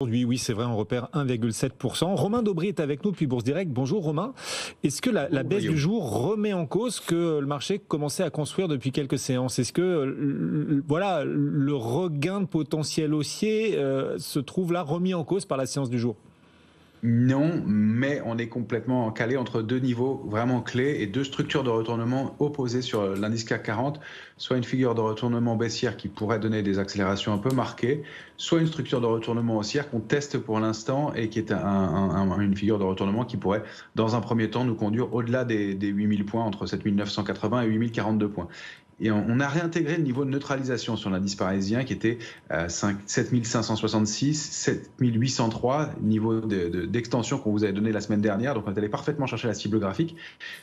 Aujourd'hui, oui, c'est vrai, on repère 1,7%. Romain Daubry est avec nous depuis Bourse Direct. Bonjour Romain. Est-ce que la, baisse du jour remet en cause que le marché commençait à construire depuis quelques séances? Est-ce que voilà, le regain de potentiel haussier euh, se trouve là remis en cause par la séance du jour? Non, mais on est complètement calé entre deux niveaux vraiment clés et deux structures de retournement opposées sur l'indice CAC 40, soit une figure de retournement baissière qui pourrait donner des accélérations un peu marquées, soit une structure de retournement haussière qu'on teste pour l'instant et qui est une figure de retournement qui pourrait, dans un premier temps, nous conduire au-delà des, des 8000 points, entre 7980 et 8042 points. Et on, a réintégré le niveau de neutralisation sur l'indice parisien qui était 7566, 7803, niveau d'extension qu'on vous avait donné la semaine dernière. Donc on est allé parfaitement chercher la cible graphique.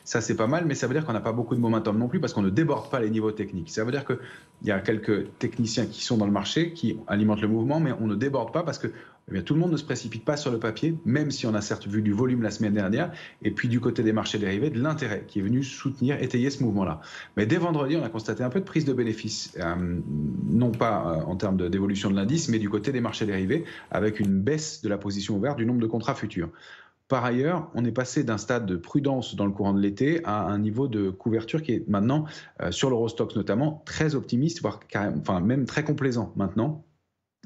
Ça c'est pas mal, mais ça veut dire qu'on n'a pas beaucoup de momentum non plus parce qu'on ne déborde pas les niveaux techniques. Ça veut dire qu'il y a quelques techniciens qui sont dans le marché, qui alimentent le mouvement, mais on ne déborde pas parce que eh tout le monde ne se précipite pas sur le papier, même si on a certes vu du volume la semaine dernière, et puis du côté des marchés dérivés, de l'intérêt qui est venu soutenir, étayer ce mouvement-là. Mais dès vendredi, on a constaté un peu de prise de bénéfices, euh, non pas euh, en termes d'évolution de, l'indice, mais du côté des marchés dérivés, avec une baisse de la position ouverte du nombre de contrats futurs. Par ailleurs, on est passé d'un stade de prudence dans le courant de l'été à un niveau de couverture qui est maintenant, euh, sur l'Eurostox notamment, très optimiste, voire même très complaisant maintenant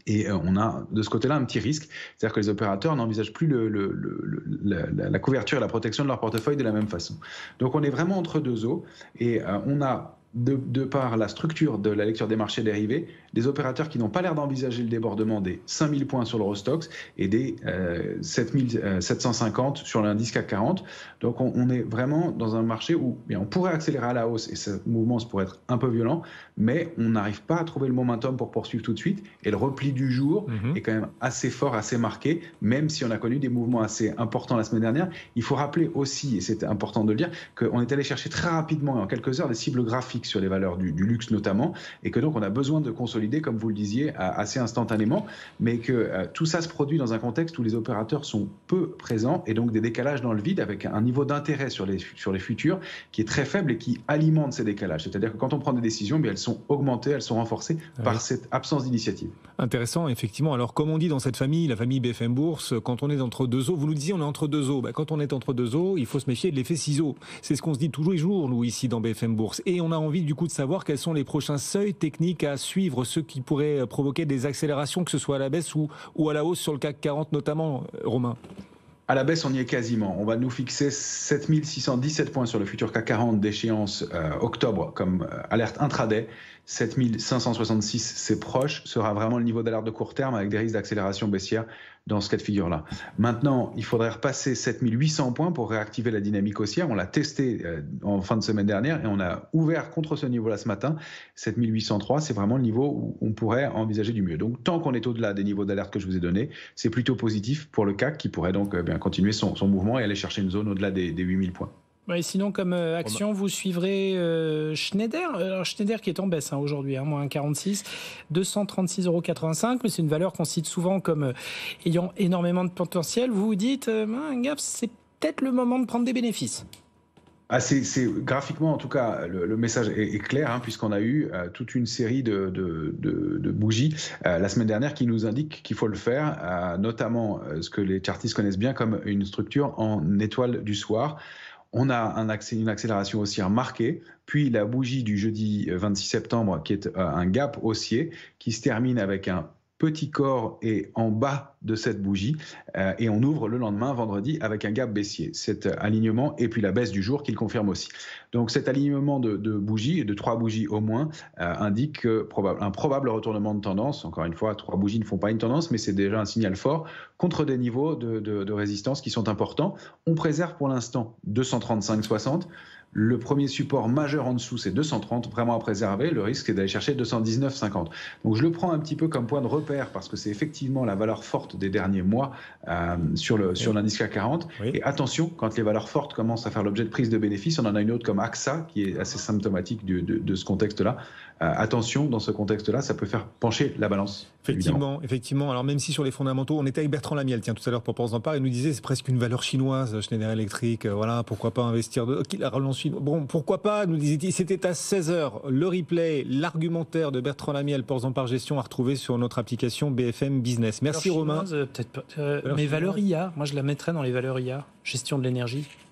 et euh, on a de ce côté-là un petit risque, c'est-à-dire que les opérateurs n'envisagent plus la, couverture et la protection de leur portefeuille de la même façon. Donc on est vraiment entre deux eaux et euh, on a de, par la structure de la lecture des marchés dérivés, des opérateurs qui n'ont pas l'air d'envisager le débordement des 5000 points sur l'Eurostox et des 7750 euh, sur l'indice CAC 40. Donc on, est vraiment dans un marché où on pourrait accélérer à la hausse et ce mouvement pourrait être un peu violent, mais on n'arrive pas à trouver le momentum pour poursuivre tout de suite. Et le repli du jour mhm. est quand même assez fort, assez marqué, même si on a connu des mouvements assez importants la semaine dernière. Il faut rappeler aussi, et c'est important de le dire, qu'on est allé chercher très rapidement, en quelques heures, des cibles graphiques sur les valeurs du, luxe notamment, et que donc on a besoin de consolider, comme vous le disiez, assez instantanément, mais que euh, tout ça se produit dans un contexte où les opérateurs sont peu présents et donc des décalages dans le vide avec un niveau d'intérêt sur les, sur les futurs qui est très faible et qui alimente ces décalages. C'est-à-dire que quand on prend des décisions, bien, elles sont augmentées, elles sont renforcées par cette absence d'initiative. Intéressant, effectivement. Alors comme on dit dans cette famille, la famille BFM Bourse, quand on est entre deux eaux, vous nous disiez on est entre deux eaux. Ben, quand on est entre deux eaux, il faut se méfier de l'effet ciseau. C'est ce qu'on se dit tous les jours, nous, ici dans BFM Bourse. Et on a envie du coup de savoir quels sont les prochains seuils techniques à suivre, ceux qui pourraient provoquer des accélérations, que ce soit à la baisse ou, ou à la hausse sur le CAC 40 notamment, euh, Romain à la baisse, on y est quasiment. On va nous fixer 7617 points sur le futur CAC 40 d'échéance euh, octobre comme euh, alerte intraday. 7566, c'est proche, sera vraiment le niveau d'alerte de court terme avec des risques d'accélération baissière dans ce cas de figure-là. Maintenant, il faudrait repasser 7800 points pour réactiver la dynamique haussière. On l'a testé euh, en fin de semaine dernière et on a ouvert contre ce niveau-là ce matin. 7803, c'est vraiment le niveau où on pourrait envisager du mieux. Donc, tant qu'on est au-delà des niveaux d'alerte que je vous ai donnés, c'est plutôt positif pour le CAC qui pourrait donc bien continuer son, mouvement et aller chercher une zone au-delà des, des 8000 points sinon, comme euh, action, vous suivrez euh, Schneider. Alors, Schneider qui est en baisse hein, aujourd'hui, hein, moins 46, 236,85 euros. Mais c'est une valeur qu'on cite souvent comme euh, ayant énormément de potentiel. Vous vous dites, gaffe, c'est peut-être le moment de prendre des bénéfices. Ah, c'est, graphiquement, en tout cas, le, message est, clair, hein, puisqu'on a eu toute une série de, de, bougies la semaine dernière qui nous indiquent qu'il faut le faire, notamment ce que les chartistes connaissent bien comme une structure en étoile du soir on a un une accélération haussière marquée, puis la bougie du jeudi 26 septembre qui est euh, un gap haussier qui se termine avec un petit corps est en bas de cette bougie euh, et on ouvre le lendemain, vendredi, avec un gap baissier. Cet alignement et puis la baisse du jour qui le confirme aussi. Donc cet alignement de, bougies, de trois bougies au moins, euh, indique un probable retournement de tendance. Encore une fois, trois bougies ne font pas une tendance, mais c'est déjà un signal fort contre des niveaux de, de résistance qui sont importants. On préserve pour l'instant 235,60. Le premier support majeur en dessous, c'est 230, vraiment à préserver. Le risque, c'est d'aller chercher 219,50. Donc je le prends un petit peu comme point de repère parce que c'est effectivement la valeur forte des derniers mois euh, sur l'indice sur CAC 40. Et attention, quand les valeurs fortes commencent à faire l'objet de prise de bénéfices, on en a une autre comme AXA qui est assez symptomatique de, de, ce contexte-là. Euh, attention, dans ce contexte-là, ça peut faire pencher la balance. Effectivement, effectivement. Alors même si sur les fondamentaux, on était avec Bertrand Lamiel, tiens, tout à l'heure pour Pense en part, il nous disait c'est presque une valeur chinoise, Schneider Electric, euh, voilà, pourquoi pas investir de... La relance suite. Bon, pourquoi pas, nous disait c'était à 16h. Le replay, l'argumentaire de Bertrand Lamy, Ports par Gestion à retrouver sur notre application BFM Business. Merci Romain. Peut-être pas. mais valeurs IA, moi je la mettrais dans les valeurs IA, gestion de l'énergie.